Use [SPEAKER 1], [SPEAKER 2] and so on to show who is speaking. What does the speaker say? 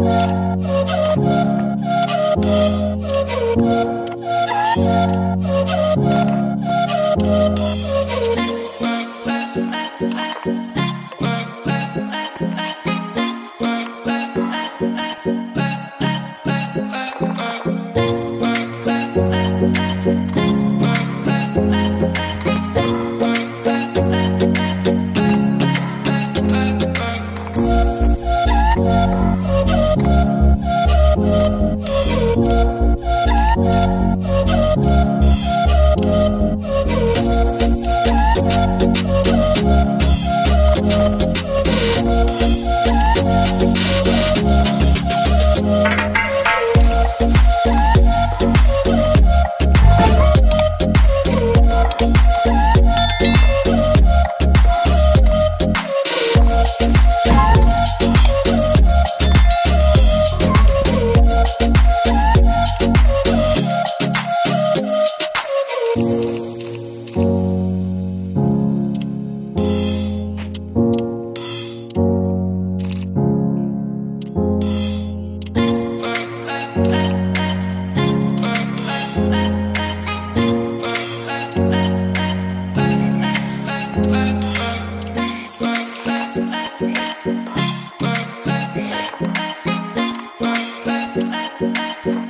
[SPEAKER 1] Bye. My